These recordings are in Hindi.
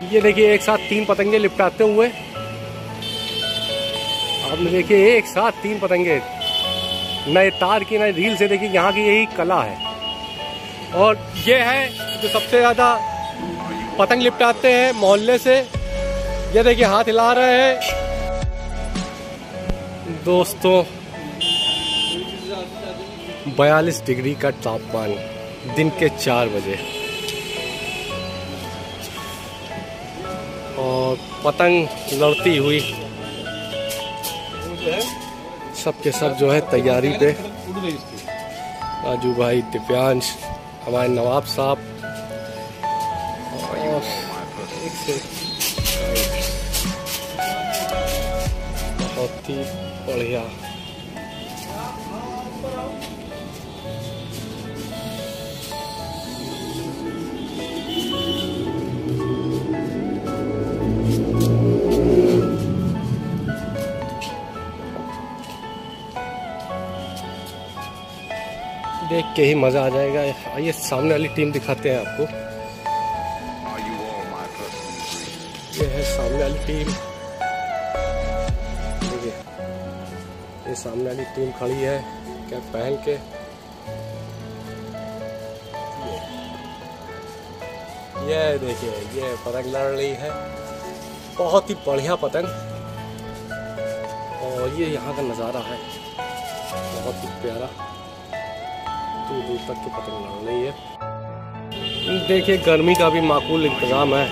ये देखिए, एक साथ तीन पतंगे लिपटाते हुए। आपने देखिए, एक साथ तीन पतंगे। नए तार की, नए रील से देखिए, यहाँ की यही कला है। और ये है जो सबसे ज़्यादा पतंग लिपटाते हैं मोहल्ले से। ये देखिए, हाथ हिला रहे हैं। दोस्तों, बयालीस डिग्री का तापमान दिन के चार बजे। और पतंग लड़ती हुई। सबके सब जो है तैयारी पे। राजू भाई दिव्यांश, हमारे नवाब साहब। बहुत ही बढ़िया। देख के ही मज़ा आ जाएगा। आइए, सामने वाली टीम दिखाते हैं आपको? ये है सामने वाली टीम। ये सामने वाली टीम खड़ी है, क्या पहन के। ये देखिए, ये पतंग लड़ रही है। बहुत ही बढ़िया पतंग। और ये यहाँ का नज़ारा है। बहुत ही प्यारा। दूर दूर तक की पतंग लड़ रही है। देखिए, गर्मी का भी माकूल इंतज़ाम है।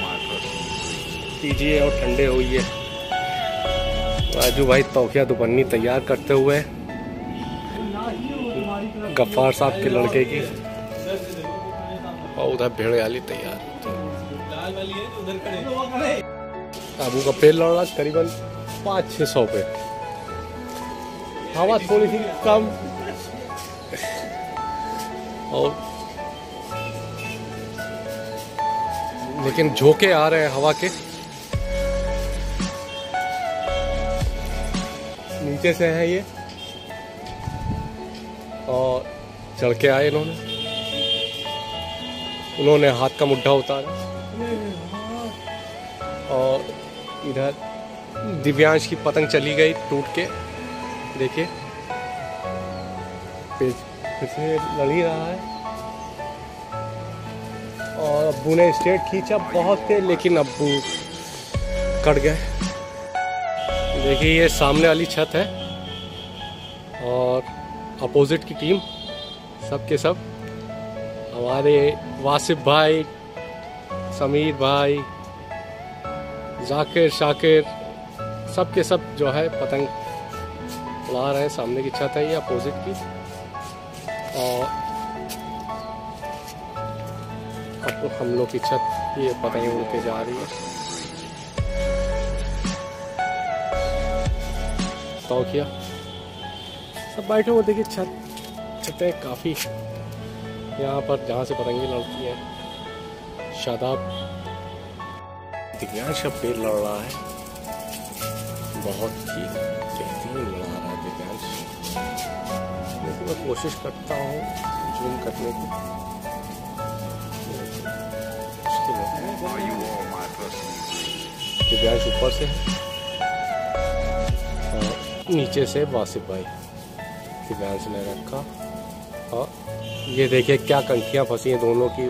कीजिए और ठंडे होइए। राजू भाई तौकिया दुपन्नी तैयार करते हुए गफ्फार साहब के लड़के की। और उधर भेड़े वाली तैयार। आबू का पेड़ लड़ रहा करीबन पाँच छः सौ पे। हवा थोड़ी सी कम। और लेकिन झोंके आ रहे हैं हवा के। नीचे से है ये। और चढ़ के आए इन्होंने। उन्होंने हाथ का मुड्ढा उतारा। और इधर दिव्यांश की पतंग चली गई टूट के। देखिए। फिर फिर से लड़ ही रहा है। और अब्बू ने स्टेट खींचा बहुत थे लेकिन अब्बू कट गए। देखिए, ये सामने वाली छत है और अपोजिट की टीम सब के सब। हमारे वासिफ भाई, समीर भाई, जाकिर, शाकिर, सब के सब जो है पतंग उड़ा रहे हैं। सामने की छत है ये अपोजिट की। और अब तो हम लोग की छत, ये पतंग उड़ के जा रही है। तौकिया सब बैठे हुए देखिए छत, छतें काफ़ी यहाँ पर, जहाँ से पतंगे लड़ती हैं। शादाब। दिव्यांश का पेड़ लड़ रहा है। बहुत ही बेहतरीन लड़ा मैं कोशिश करता हूँ जूम करने की? दिव्यांश ऊपर से और नीचे से वासिफ भाई दिव्यांश ने रखा। और ये देखिए क्या कंखियाँ फंसी हैं दोनों की।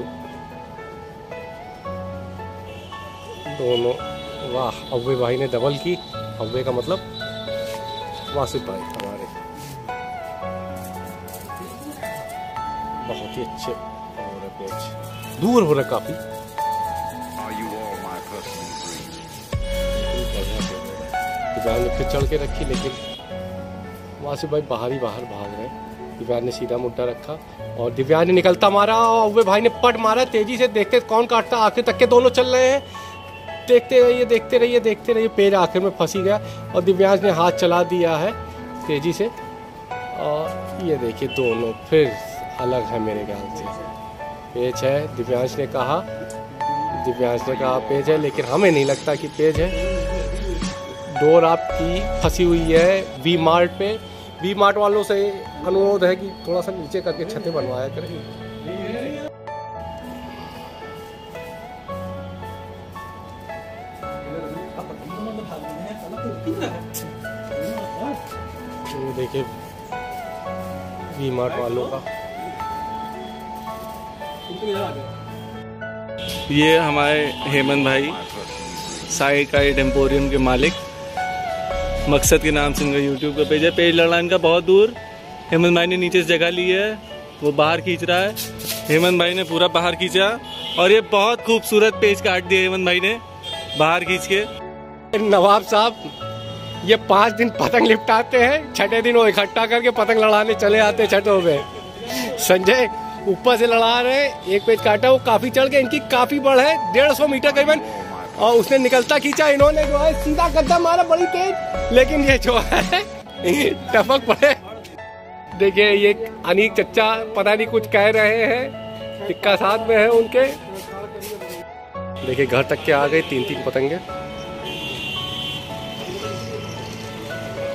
दोनों वाह अव्वे भाई ने डबल की। अव्वे का मतलब वासिफ भाई। बहुत ही अच्छे हो रहे पेज दूर हो रहे काफ़ी ने फिर चढ़ के रखी लेकिन वहाँ से भाई बाहर ही बाहर भाग रहे दिव्यांग ने सीधा मुद्दा रखा और दिव्यांग ने निकलता मारा और वे भाई ने पट मारा। तेज़ी से देखते कौन काटता आखिर तक के दोनों चल रहे हैं। देखते रहिए देखते रहिए देखते रहिए पेड़ आखिर में फंसी गया और दिव्यांश ने हाथ चला दिया है तेज़ी से। और ये देखिए दोनों फिर अलग है मेरे ख्याल से। पेज है, दिव्यांश ने कहा। दिव्यांश ने कहा, पेज है, लेकिन हमें नहीं लगता कि पेज है। डोर आपकी फंसी हुई है वी मार्ट पे। वी मार्ट वालों से अनुरोध है कि थोड़ा सा नीचे करके छतें बनवाया करें। तो देखिए वी मार्ट वालों का ये हमारे हेमंत भाई साई काइट एम्पोरियम के मालिक। मकसद के नाम से इनका यूट्यूब का पेज है। पेज लड़ा इनका बहुत दूर। हेमंत भाई ने नीचे से जगह ली है। वो बाहर खींच रहा है। हेमंत भाई ने पूरा बाहर खींचा। और ये बहुत खूबसूरत पेज काट दिया हेमंत भाई ने। बाहर खींच के। नवाब साहब, ये पाँच दिन पतंग लिपटाते हैं। छठे दिन वो इकट्ठा करके पतंग लड़ाने चले आते छठों में। संजय ऊपर से लड़ा रहे एक पेज काटा, वो काफ़ी चढ़ गए, इनकी काफ़ी बड़ है, डेढ़ सौ मीटर करीबन। और उसने निकलता खींचा, इन्होंने जो है सीधा गद्दा मारा बड़ी तेज। लेकिन ये जो है टपक पड़े। देखिए, ये अनीक चच्चा पता नहीं कुछ कह रहे हैं टिक्का साथ में है उनके। देखिए, घर तक के आ गए तीन तीन पतंगे।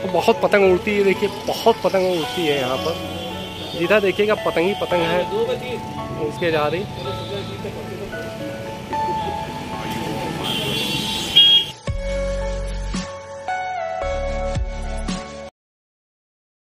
बहुत पतंग उड़ती है, देखिए, बहुत पतंग उड़ती है यहाँ पर। जिधर देखिएगा पतंगी ही। पतंग है उसके जा रही।